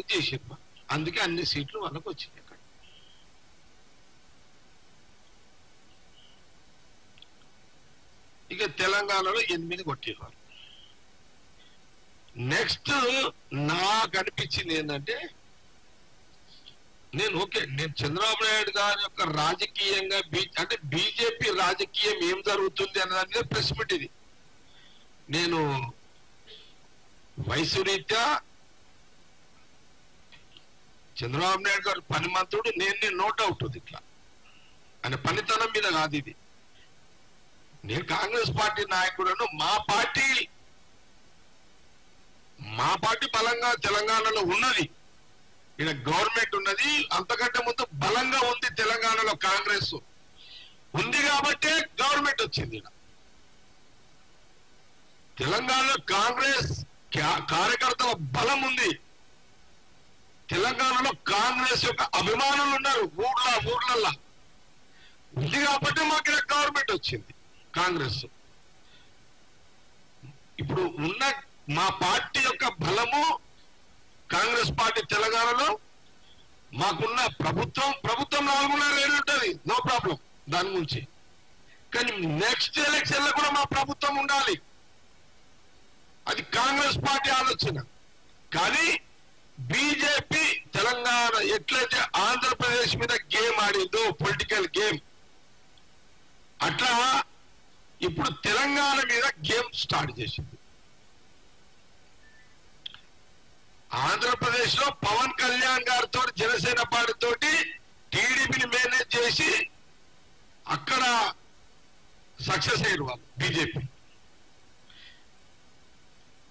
ప్రయత్నం చేసింది అందుకే అన్ని సీట్లు వాళ్ళకు వచ్చినాయి అక్కడ. ఇక తెలంగాణలో ఎనిమిది కొట్టేవారు. నెక్స్ట్ నాకు అనిపించింది ఏంటంటే నేను ఓకే నేను చంద్రబాబు నాయుడు గారి యొక్క రాజకీయంగా బీ అంటే బీజేపీ రాజకీయం ఏం జరుగుతుంది అన్న దాని మీద ప్రెస్ మీట్ ఇది. నేను వయసు రీత్యా చంద్రబాబు నాయుడు గారు పని మంత్రుడు నేను నేను నోట్ అవుతుంది ఇట్లా. ఆయన పనితనం మీద కాదు ఇది. నేను కాంగ్రెస్ పార్టీ నాయకుడను మా పార్టీ మా పార్టీ బలంగా తెలంగాణలో ఉన్నది. ఇక్కడ గవర్నమెంట్ ఉన్నది అంతకంటే ముందు బలంగా ఉంది తెలంగాణలో కాంగ్రెస్. ఉంది కాబట్టే గవర్నమెంట్ వచ్చింది ఈడ. తెలంగాణలో కాంగ్రెస్ క్యా- కార్యకర్తల బలం ఉంది. తెలంగాణలో కాంగ్రెస్ యొక్క అభిమానులు ఉన్నారు ఊర్ల ఊర్లల్లా. ఉంది కాబట్టి మాకు గవర్నమెంట్ వచ్చింది కాంగ్రెస్. ఇప్పుడు ఉన్న మా పార్టీ యొక్క బలము కాంగ్రెస్ పార్టీ తెలంగాణలో మాకున్న ప్రభుత్వం ప్రభుత్వం నాలుగున్నర ఏళ్ళు ఉంటుంది నో ప్రాబ్లం దాని గురించి. కానీ నెక్స్ట్ ఎలక్షన్లో కూడా మా ప్రభుత్వం ఉండాలి. అది కాంగ్రెస్ పార్టీ ఆలోచన. కానీ బీజేపీ ఎట్లయితే ఆంధ్రప్రదేశ్ మీద గేమ్ ఆడిందో పొలిటికల్ గేమ్ అట్లా ఇప్పుడు తెలంగాణ మీద గేమ్ స్టార్ట్ చేసింది. ఆంధ్రప్రదేశ్లో పవన్ కళ్యాణ్ గారితో జనసేన పార్టీతోటి టీడీపీని మేనేజ్ చేసి అక్కడ సక్సెస్ అయ్యారు వాళ్ళు బీజేపీ.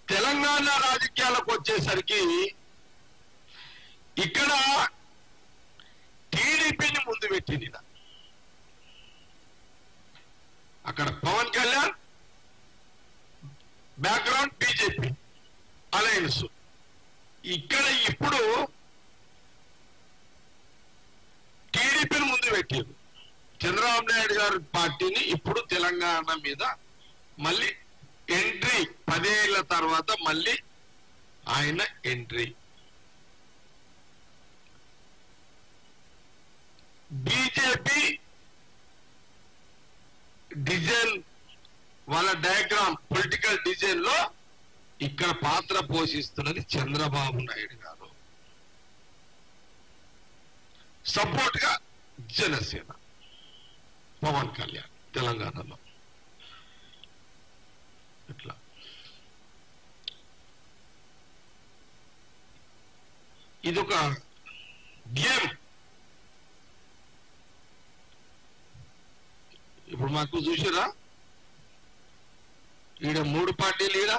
తెలంగాణ రాజకీయాలకు వచ్చేసరికి ఇక్కడ టీడీపీని ముందు పెట్టింది అక్కడ Pawan Kalyan background BJP alliance. ఇక్కడ ఇప్పుడు టీడీపీని ముందు పెట్టారు చంద్రబాబు నాయుడు గారి పార్టీని ఇప్పుడు తెలంగాణ మీద మళ్ళీ ఎంట్రీ పదేళ్ళ తర్వాత మళ్ళీ ఆయన ఎంట్రీ బీజేపీ డిజైన్ వాళ్ళ డయాగ్రామ్ పొలిటికల్ డిజైన్లో ఇక్కడ పాత్ర పోషిస్తున్నది చంద్రబాబు నాయుడు గారు. సపోర్ట్గా జనసేన పవన్ కళ్యాణ్ తెలంగాణలో. ఇట్లా. ఇదొక గేమ్. ఇప్పుడు మాకు చూసారా ఈడ మూడు పార్టీలు ఈడ?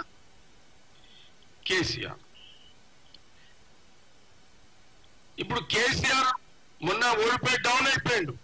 కేసీఆర్. ఇప్పుడు కేసీఆర్ మొన్న ఓడిపోయి డౌన్ అయిపోయాడు.